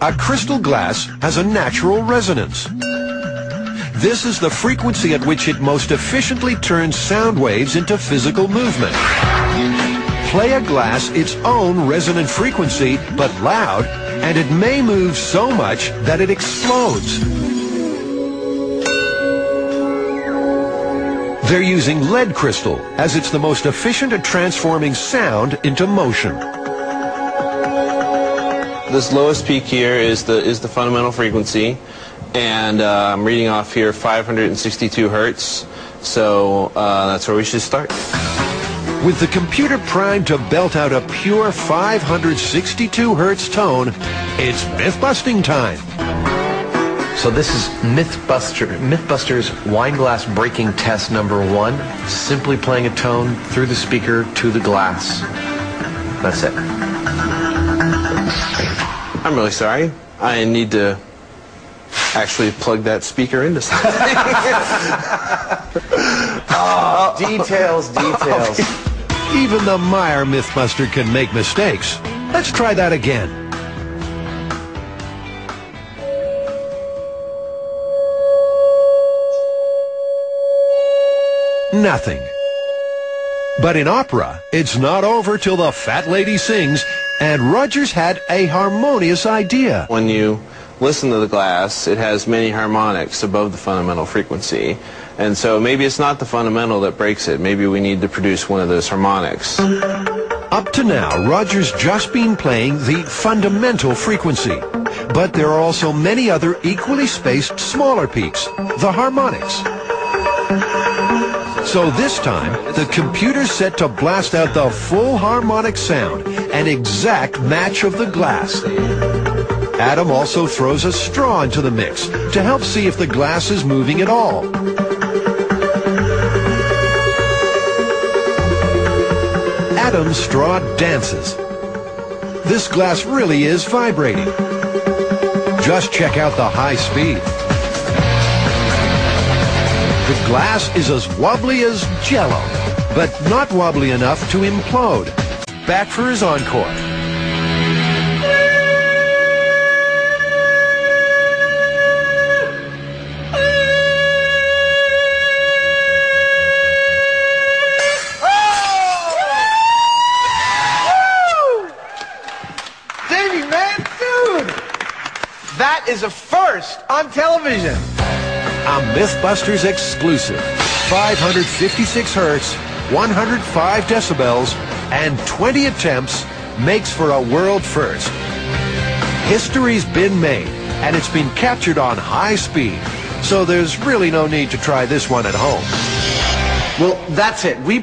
a crystal glass has a natural resonance. This is the frequency at which it most efficiently turns sound waves into physical movement. Play a glass its own resonant frequency, but loud, and it may move so much that it explodes. They're using lead crystal, as it's the most efficient at transforming sound into motion. This lowest peak here is the is the fundamental frequency, and uh, I'm reading off here 562 hertz. So uh, that's where we should start. With the computer primed to belt out a pure 562 hertz tone, it's myth-busting time. So this is Mythbuster, Mythbusters wine glass breaking test number one. Simply playing a tone through the speaker to the glass. That's it. I'm really sorry. I need to actually plug that speaker into something. oh, details, details. Even the Meyer Mythbuster can make mistakes. Let's try that again. Nothing. But in opera, it's not over till the fat lady sings, and Rogers had a harmonious idea. When you listen to the glass, it has many harmonics above the fundamental frequency. And so maybe it's not the fundamental that breaks it. Maybe we need to produce one of those harmonics. Up to now, Rogers just been playing the fundamental frequency. But there are also many other equally spaced smaller peaks, the harmonics. So this time, the computer's set to blast out the full harmonic sound, an exact match of the glass. Adam also throws a straw into the mix to help see if the glass is moving at all. Adam's straw dances. This glass really is vibrating. Just check out the high speed. The glass is as wobbly as jello, but not wobbly enough to implode. Back for his encore. Davey, man, dude! That is a first on television. A Mythbusters exclusive. 556 hertz, 105 decibels, and 20 attempts makes for a world first. History's been made, and it's been captured on high speed. So there's really no need to try this one at home. Well, that's it. We